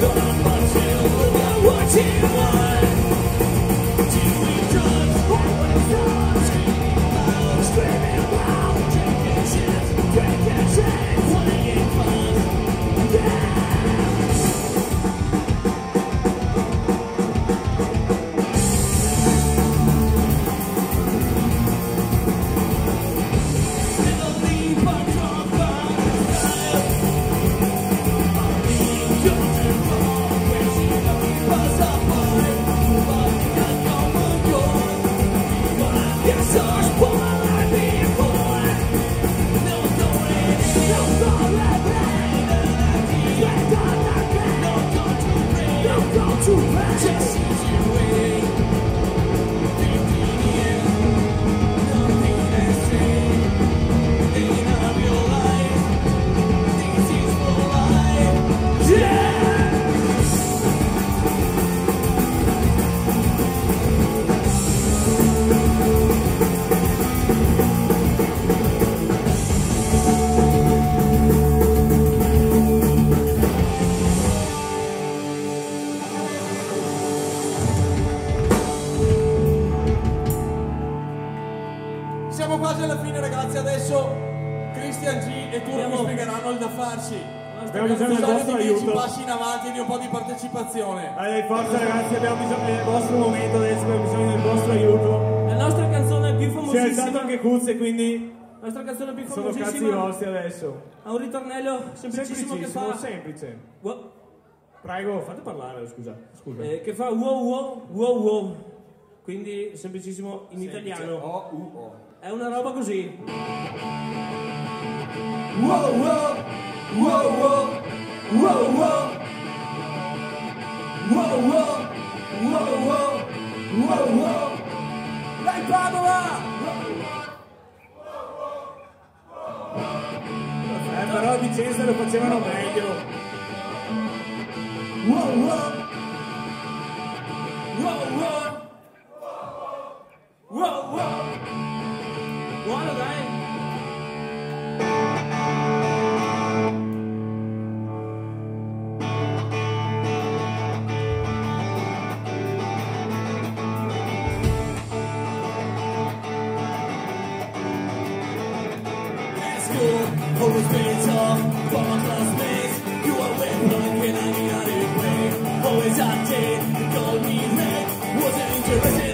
Gonna what you want. Abbiamo- spiegheranno il da farci. Abbiamo bisogno del vostro di 10 aiuto. passi in avanti di un po' di partecipazione. Allora, forza ragazzi, abbiamo bisogno del vostro momento adesso, abbiamo bisogno del vostro aiuto. La nostra canzone più Si è alzato famosissima. anche Cuz e quindi La nostra canzone più sono cazzi famosissima. vostri adesso. Ha un ritornello semplicissimo che fa. semplice. Wow, Prego, fate parlare, scusa. Scusa. eh, che fa wow wow wow wow. Quindi semplicissimo in italiano. O, U, O. È una roba così. Wow, wow, wow, wow, wow, wow. Wow, wow, wow, wow, wow, wow. Dai Padova! Eh, però a Vicenza lo facevano meglio. Wow, wow. Wow always been tough classmates. You are with like when I need out way. Always you me. Wasn't interested